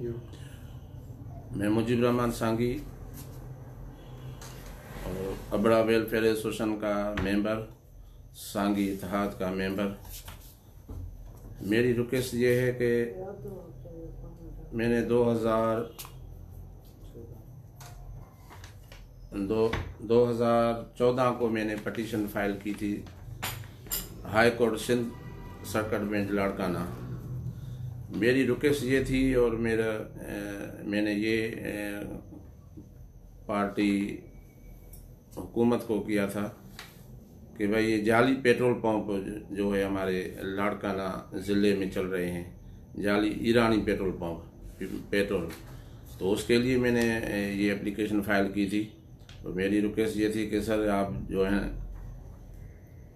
میں مجیب رحمان سانگی اور ابڑا welfare association کا ممبر، سانگی اتحاد کا ممبر۔ میری ریکویسٹ یہ ہے کہ میں نے دو ہزار دو دو ہزار چودہ کو میں نے پٹیشن فائل کی تھی۔ High court Sindh circuit bench Larkana میری ریکویسٹ یہ تھی اور میرا میں نے یہ پارٹی حکومت کو کیا تھا کہ بھائی یہ جعلی پیٹرول پمپ جو ہے ہمارے لاڑکانہ ضلع میں چل رہے ہیں، جعلی ایرانی پیٹرول پمپ، پیٹرول۔ تو اس کے لیے میں نے یہ اپلیکیشن فائل کی تھی۔ تو میری ریکویسٹ یہ تھی کہ سر آپ جو ہیں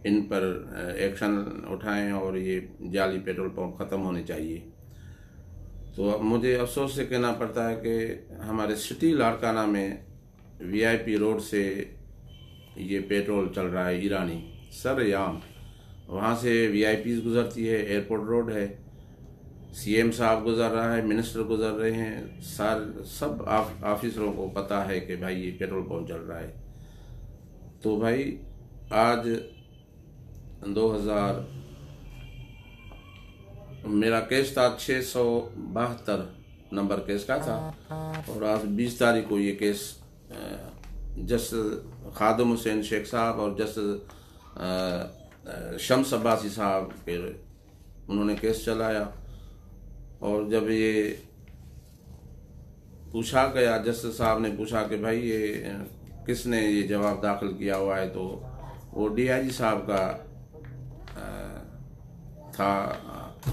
ان پر ایکشن اٹھائیں اور یہ جعلی پیٹرول پمپ ختم ہونے چاہیے۔ تو مجھے افسوس سے کہنا پڑتا ہے کہ ہمارے سٹی لاڑکانہ میں وی آئی پی روڈ سے یہ پیٹرول چل رہا ہے ایرانی سر یام وہاں سے وی آئی پیز گزرتی ہے، ایئرپورٹ روڈ ہے۔ سی ایم صاحب گزر رہا ہے، منسٹر گزر رہے ہیں۔ سار، سب آفیسروں کو پتا ہے کہ بھائی یہ پیٹرول پمپ چل رہا ہے۔ تو بھائی، آج دو ہزار میرا کیس تھا چھ سو بہتر نمبر کیس کا تھا۔ اور آج بیس تاریخ کو یہ کیس جس خادم حسین شیخ صاحب اور جس شمس عباسی صاحب کے انہوں نے کیس چلایا۔ اور جب یہ پوچھا گیا، جسٹس صاحب نے پوچھا کہ بھائی یہ کس نے یہ جواب داخل کیا ہوا ہے، تو وہ ڈی آئی جی صاحب کا تھا۔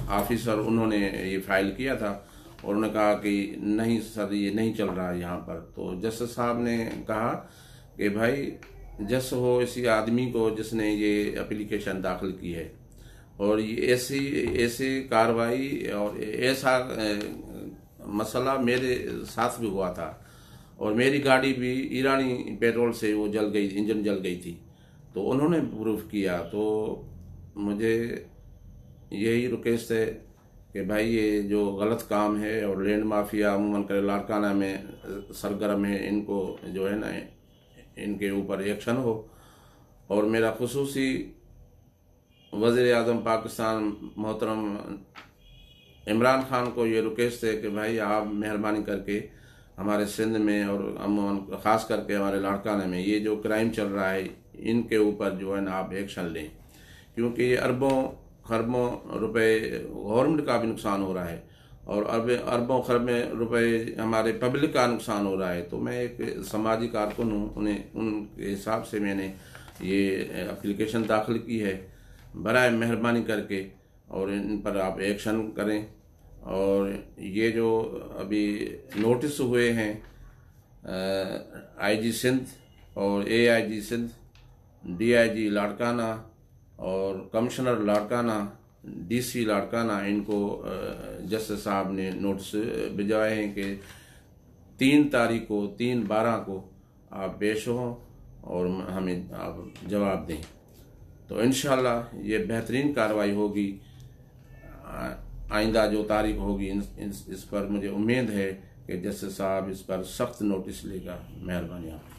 آفیسر انہوں نے یہ فائل کیا تھا اور انہوں نے کہا کہ نہیں سر، یہ نہیں چل رہا یہاں پر۔ تو جسٹس صاحب نے کہا کہ بھائی، جس ہو اسی آدمی کو جس نے یہ اپلیکیشن داخل کی ہے اور یہ ایسی ایسی کاروائی اور ایسا مسئلہ میرے ساتھ بھی ہوا تھا اور میری گاڑی بھی ایرانی پیٹرول سے وہ جل گئی، انجن جل گئی تھی۔ تو انہوں نے پروف کیا۔ تو مجھے یہی ریکویسٹ ہے کہ بھائی یہ جو غلط کام ہے اور لینڈ مافیا عموماً کرے لاڑکانہ میں، سرگرم ہے، ان کو جو ہے نا، ان کے اوپر ایکشن ہو۔ اور میرا خصوصی وزیر اعظم پاکستان محترم عمران خان کو یہ ریکویسٹ ہے کہ بھائی آپ مہربانی کر کے ہمارے سندھ میں اور عموماً خاص کر کے ہمارے لاڑکانے میں یہ جو کرائم چل رہا ہے، ان کے اوپر جو ہے نا آپ ایکشن لیں۔ کیونکہ یہ اربوں خربوں روپے گورنمنٹ کا بھی نقصان ہو رہا ہے۔ اور اربوں خربیں روپے ہمارے پبلک کا نقصان ہو رہا ہے۔ تو میں ایک سماجی کارکن ہوں۔ انہیں ان کے حساب سے میں نے یہ اپلیکیشن داخل کی ہے۔ برائے مہربانی کر کے اور ان پر آپ ایکشن کریں۔ اور یہ جو ابھی نوٹس ہوئے ہیں آئی جی سندھ اور A I G Sindh D I G Larkana اور commissioner Larkana D C Larkana ان کو جسٹس صاحب نے نوٹس بھجوائے ہیں کہ تین تاریخ کو، تین بارہ کو آپ پیش ہوں اور ہمیں آپ جواب دیں۔ تو انشاءاللہ یہ بہترین کاروائی ہوگی۔ آئندہ جو تاریخ ہوگی اس پر مجھے امید ہے کہ جسٹس صاحب اس پر سخت نوٹس لے گا۔ مہربانی آپ۔